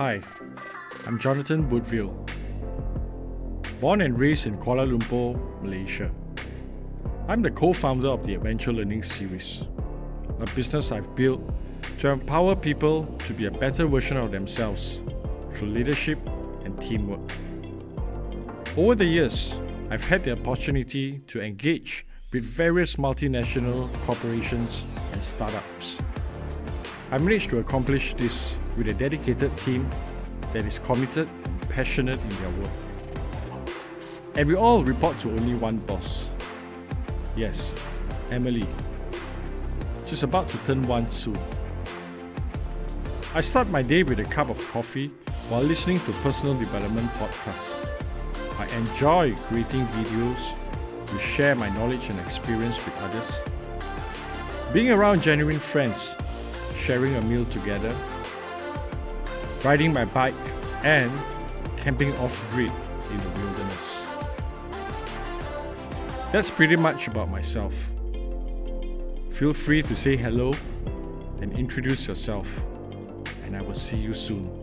Hi, I'm Jonathan Boudville. Born and raised in Kuala Lumpur, Malaysia. I'm the co founder of the Adventure Learning Series, a business I've built to empower people to be a better version of themselves through leadership and teamwork. Over the years, I've had the opportunity to engage with various multinational corporations and startups. I managed to accomplish this with a dedicated team that is committed and passionate in their work. And we all report to only one boss. Yes, Emilie. She's about to turn one soon. I start my day with a cup of coffee while listening to personal development podcasts. I enjoy creating videos to share my knowledge and experience with others. Being around genuine friends, sharing a meal together, riding my bike, and camping off grid in the wilderness. That's pretty much about myself. Feel free to say hello and introduce yourself, and I will see you soon.